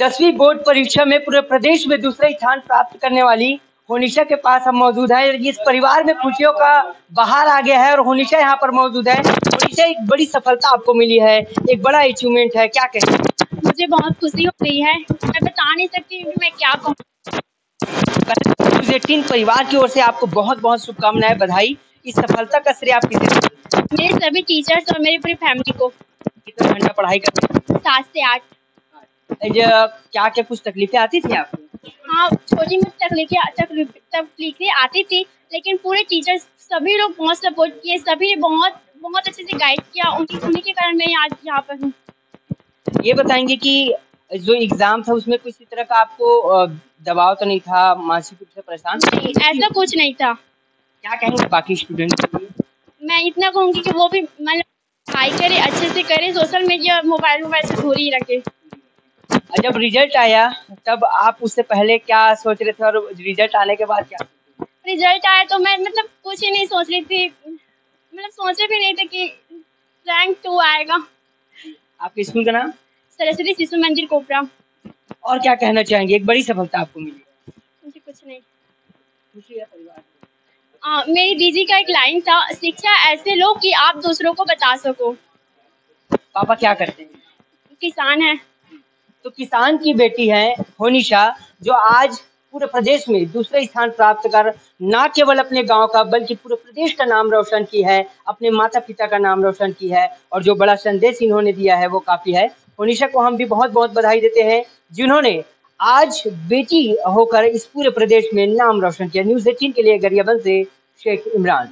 दसवीं बोर्ड परीक्षा में पूरे प्रदेश में दूसरा स्थान प्राप्त करने वाली होनिशा के पास हम मौजूद हैं। इस परिवार में खुशियों का बाहर आ गया है और होनिशा यहाँ पर मौजूद है। होनिशा एक बड़ी सफलता आपको मिली है एक बड़ा अचीवमेंट है। क्या कहें मुझे बहुत खुशी हो रही है। मैं बता नहीं सकती कि मैं क्या कहूँ। न्यूज़ परिवार की ओर से आपको बहुत बहुत शुभकामनाएँ बधाई। इस सफलता का श्रेय आप किसे मेरे सभी टीचर्स और मेरी पूरी फैमिली को। कितना घंटा पढ़ाई करते सात से आठ। क्या क्या कुछ तकलीफें आती थी आपको? हाँ छोटी मोटी तकलीफें तकलीफ़ आती थी लेकिन पूरे टीचर्स सभी लोग बहुत सपोर्ट किए सभी ने बहुत बहुत अच्छे से गाइड किया उनकी उन्हीं के कारण मैं आज यहाँ पर हूँ। ये बताएँगे कि जो एग्ज़ाम था उसमें किसी तरह का आपको दबाव तो नहीं था मानसिक रूप से परेशान? नहीं ऐसा कुछ नहीं था। क्या कहेंगे बाकी स्टूडेंट के लिए? मैं इतना कहूँगी कि वो भी मतलब पढ़ाई करे अच्छे से करे सोशल मीडिया मोबाइल मोबाइल से दूर ही रखे। जब रिज़ल्ट आया तब आप उससे पहले क्या सोच रहे थे और रिज़ल्ट आने के बाद क्या? रिज़ल्ट आया तो मैं मतलब कुछ ही नहीं सोच रही थी। मतलब सोचे भी नहीं थे कि रैंक टू आएगा। आपके स्कूल का नाम? सरस्वती शिशु मंदिर कोपरा। और क्या कहना चाहेंगे? एक बड़ी सफलता आपको मिली। मुझे कुछ नहीं। खुशी परिवार आ, मेरी दीदी का एक लाइन था शिक्षा ऐसे लो कि आप दूसरों को बता सको। पापा क्या करते हैं? किसान है। तो किसान की बेटी है होनिशा, जो आज पूरे प्रदेश में दूसरे स्थान प्राप्त कर न केवल अपने गाँव का, बल्कि पूरे प्रदेश का नाम रोशन की है, अपने माता पिता का नाम रोशन की है, और जो बड़ा संदेश इन्होंने दिया है वो काफ़ी है। होनिशा को हम भी बहुत बहुत बधाई देते हैं, जिन्होंने आज बेटी होकर इस पूरे प्रदेश में नाम रोशन किया। न्यूज़ एटीन के लिए गरियाबंद से शेख इमरान।